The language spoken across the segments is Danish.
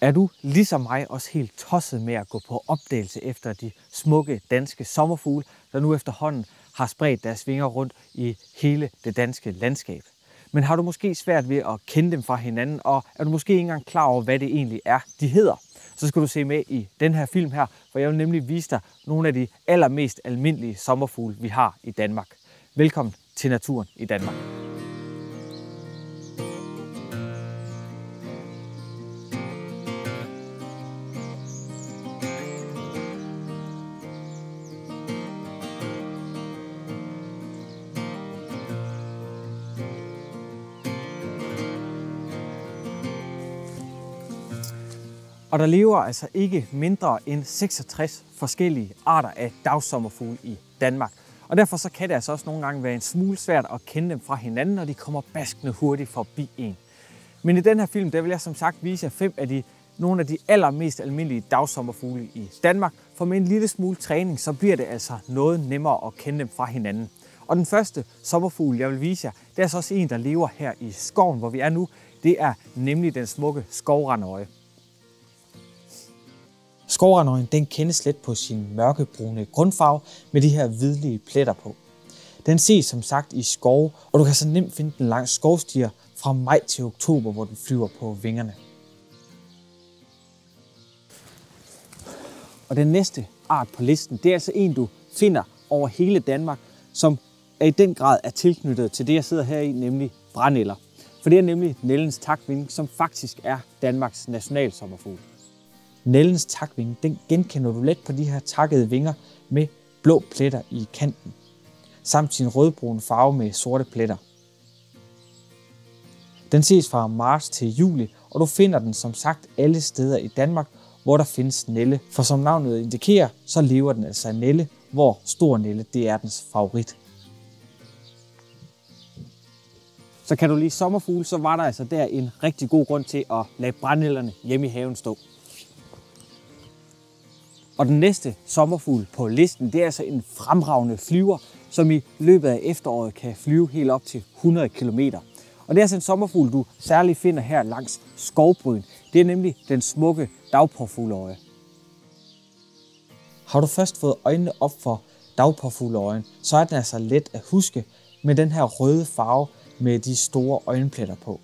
Er du ligesom mig også helt tosset med at gå på opdagelse efter de smukke danske sommerfugle, der nu efterhånden har spredt deres vinger rundt i hele det danske landskab? Men har du måske svært ved at kende dem fra hinanden, og er du måske ikke engang klar over, hvad det egentlig er, de hedder? Så skal du se med i den her film her, for jeg vil nemlig vise dig nogle af de allermest almindelige sommerfugle, vi har i Danmark. Velkommen til naturen i Danmark. Og der lever altså ikke mindre end 66 forskellige arter af dagsommerfugle i Danmark. Og derfor så kan det altså også nogle gange være en smule svært at kende dem fra hinanden, når de kommer baskende hurtigt forbi en. Men i den her film, der vil jeg som sagt vise jer fem af de nogle af de allermest almindelige dagsommerfugle i Danmark, for med en lille smule træning, så bliver det altså noget nemmere at kende dem fra hinanden. Og den første sommerfugl, jeg vil vise jer, det er altså også en, der lever her i skoven, hvor vi er nu. Det er nemlig den smukke skovrandøje. Skovrandøjen den kendes let på sin mørkebrune grundfarve med de her hvidlige pletter på. Den ses som sagt i skove, og du kan så nemt finde den langs skovstier fra maj til oktober, hvor den flyver på vingerne. Og den næste art på listen, det er altså en, du finder over hele Danmark, som er i den grad er tilknyttet til det, jeg sidder her i, nemlig brændeller. For det er nemlig Nellens takvinding, som faktisk er Danmarks nationalsommerfugl. Nellens takvinge, den genkender du let på de her takkede vinger med blå pletter i kanten, samt sin rødbrune farve med sorte pletter. Den ses fra marts til juli, og du finder den som sagt alle steder i Danmark, hvor der findes nelle. For som navnet indikerer, så lever den altså af nelle, hvor stor nelle det er dens favorit. Så kan du lige sommerfugle, så var der altså der en rigtig god grund til at lade brændenælderne hjemme i haven stå. Og den næste sommerfugl på listen, det er altså en fremragende flyver, som i løbet af efteråret kan flyve helt op til 100 km. Og det er altså en sommerfugl, du særligt finder her langs skovbryn. Det er nemlig den smukke dagpåfugleøje. Har du først fået øjnene op for dagpåfugleøjen, så er den altså let at huske med den her røde farve med de store øjenpletter på.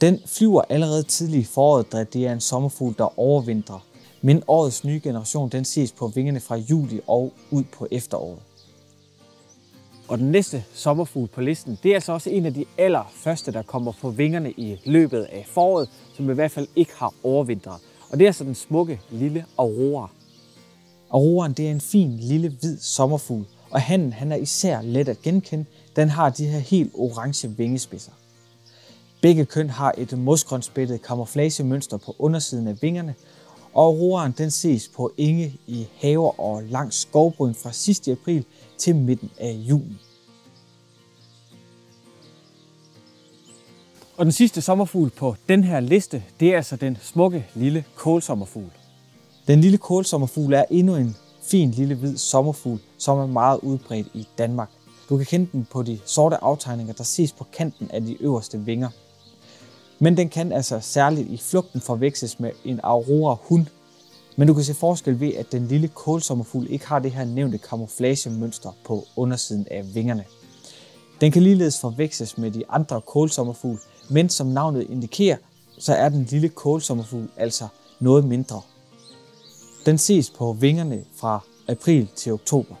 Den flyver allerede tidligt i foråret, da det er en sommerfugl, der overvintrer men årets nye generation den ses på vingerne fra juli og ud på efteråret. Og den næste sommerfugl på listen, det er altså også en af de allerførste, der kommer på vingerne i løbet af foråret, som i hvert fald ikke har overvintret. Og det er altså den smukke lille aurora. Auroraen det er en fin lille hvid sommerfugl, og hannen han er især let at genkende. Den har de her helt orange vingespidser. Begge køn har et mosgrønspættet camouflagemønster på undersiden af vingerne, og auroraen den ses på enge i haver og langs skovbryn fra sidste april til midten af juni. Og den sidste sommerfugl på den her liste, det er altså den smukke lille kålsommerfugl. Den lille kålsommerfugl er endnu en fin lille hvid sommerfugl, som er meget udbredt i Danmark. Du kan kende den på de sorte aftegninger, der ses på kanten af de øverste vinger. Men den kan altså særligt i flugten forveksles med en aurora hund. Men du kan se forskel ved, at den lille kålsommerfugl ikke har det her nævnte kamuflagemønster på undersiden af vingerne. Den kan ligeledes forveksles med de andre kålsommerfugl, men som navnet indikerer, så er den lille kålsommerfugl altså noget mindre. Den ses på vingerne fra april til oktober.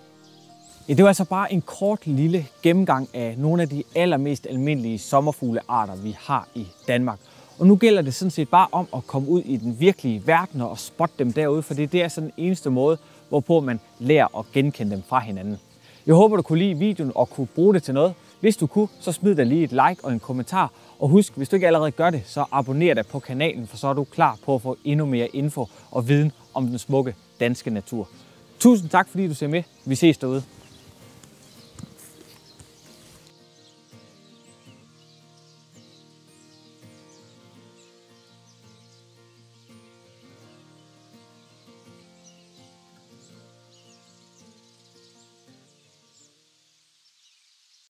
Ja, det var altså bare en kort lille gennemgang af nogle af de allermest almindelige sommerfuglearter, vi har i Danmark. Og nu gælder det sådan set bare om at komme ud i den virkelige verden og spotte dem derude, for det er sådan den eneste måde, hvorpå man lærer at genkende dem fra hinanden. Jeg håber, du kunne lide videoen og kunne bruge det til noget. Hvis du kunne, så smid dig lige et like og en kommentar. Og husk, hvis du ikke allerede gør det, så abonner dig på kanalen, for så er du klar på at få endnu mere info og viden om den smukke danske natur. Tusind tak, fordi du ser med. Vi ses derude.